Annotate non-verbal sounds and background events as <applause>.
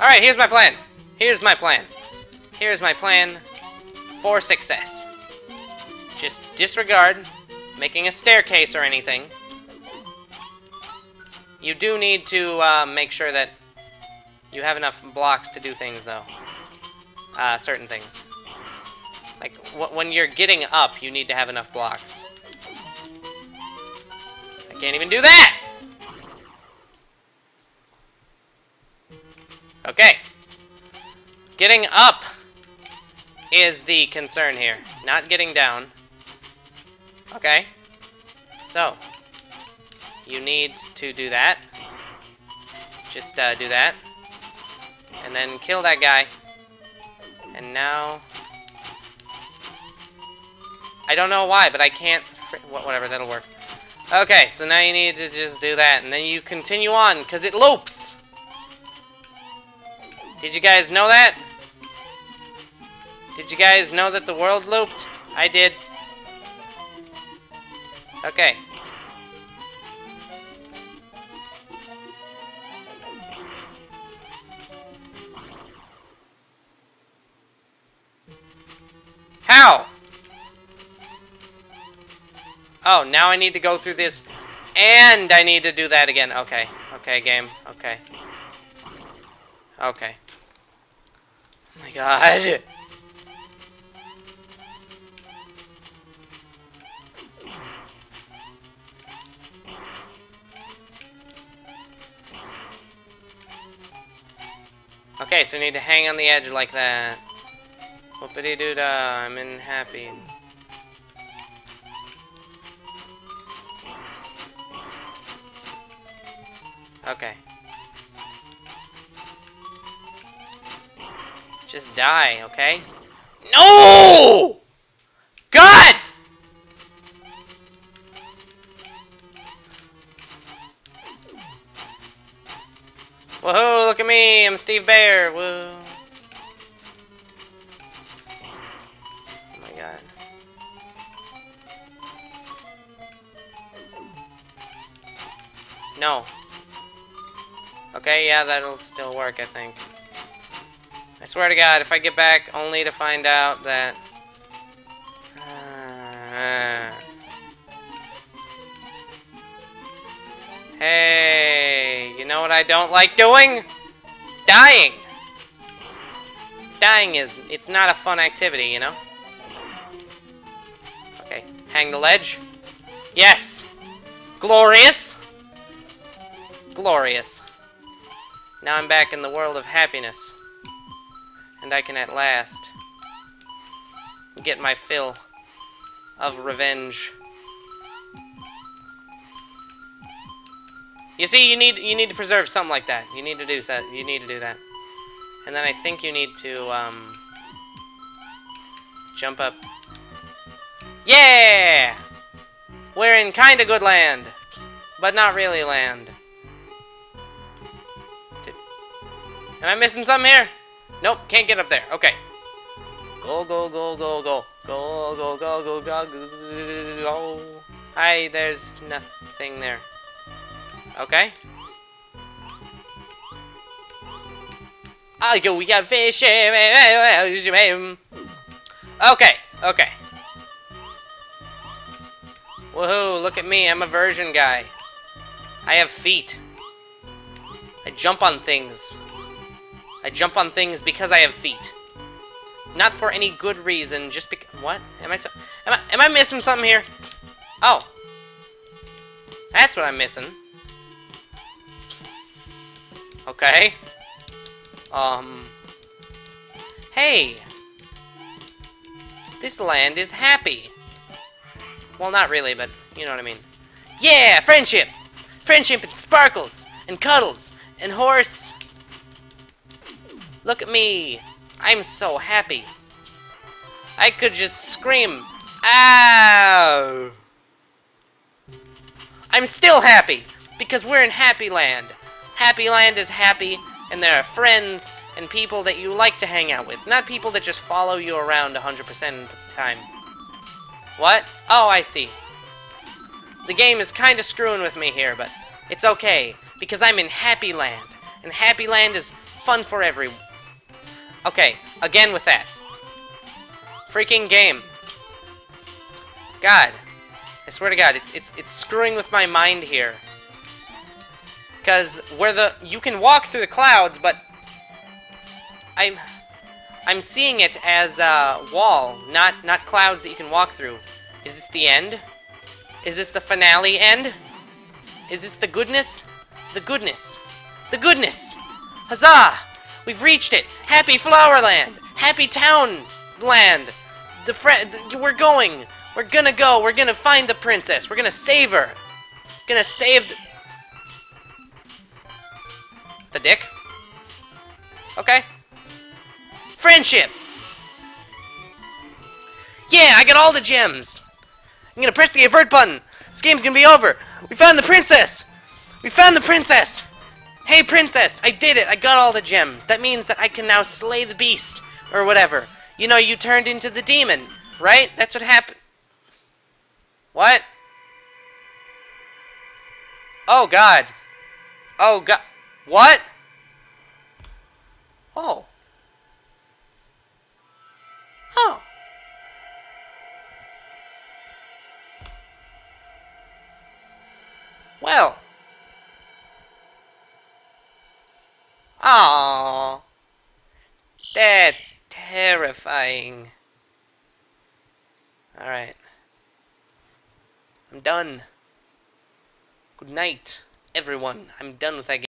Alright, here's my plan. Here's my plan. Here's my plan for success. Just disregard making a staircase or anything. You do need to uh, make sure that you have enough blocks to do things, though. Uh, certain things. Like, when you're getting up, you need to have enough blocks. I can't even do that! Getting up is the concern here. Not getting down. Okay. So. You need to do that. Just uh, do that. And then kill that guy. And now... I don't know why, but I can't... Whatever, that'll work. Okay, so now you need to just do that. And then you continue on, because it loops! Did you guys know that? Did you guys know that the world looped? I did. Okay. How? Oh, now I need to go through this, and I need to do that again. Okay. Okay, game. Okay. Okay. Oh my god. <laughs> Okay, so we need to hang on the edge like that. Whoopity doo dah, I'm in happy. Okay. Just die, okay? No! I'm Steve Bear, woo. Oh my god. No. Okay, yeah, that'll still work, I think. I swear to God, if I get back only to find out that... Uh, hey, you know what I don't like doing? Dying! Dying is, it's not a fun activity, you know? Okay, hang the ledge. Yes! Glorious! Glorious. Now I'm back in the world of happiness and I can at last get my fill of revenge. You see, you need you need to preserve something like that. You need to do that. You need to do that. And then I think you need to um, jump up. Yeah! We're in kinda good land, but not really land. Am I missing something here? Nope, can't get up there. Okay. Go, go, go, go, go. Go, go, go, go, go, go, go. Hi, there's nothing there. Okay. Ah, I go, we got fish. Eh, eh, eh, okay, okay. Woohoo, look at me, I'm a version guy. I have feet. I jump on things. I jump on things because I have feet. Not for any good reason, just because... What? Am I so... Am I, am I missing something here? Oh. That's what I'm missing. Okay. Um... Hey! This land is happy. Well, not really, but you know what I mean. Yeah! Friendship! Friendship and sparkles! And cuddles! And horse! Look at me! I'm so happy. I could just scream, Ow! I'm still happy, because we're in Happy Land. Happy Land is happy, and there are friends and people that you like to hang out with, not people that just follow you around 100% of the time. What? Oh, I see. The game is kind of screwing with me here, but it's okay, because I'm in Happy Land, and Happy Land is fun for everyone. Okay, again with that. Freaking game. God. I swear to God, it's, it's, it's screwing with my mind here. Because where the... You can walk through the clouds, but... I'm... I'm seeing it as a wall, not, not clouds that you can walk through. Is this the end? Is this the finale end? Is this the goodness? The goodness. The goodness! Huzzah! We've reached it! Happy Flowerland! Happy Town Land! The friend, we're going! We're gonna go! We're gonna find the princess! We're gonna save her! Gonna save the... Dick? Okay. Friendship! Yeah, I got all the gems! I'm gonna press the evert button! This game's gonna be over! We found the princess! We found the princess! Hey, princess! I did it! I got all the gems! That means that I can now slay the beast! Or whatever. You know, you turned into the demon, right? That's what happened. What? Oh, God. Oh, God. What? Oh. Oh. Well. Aww. That's terrifying. Alright. I'm done. Good night, everyone. I'm done with that game.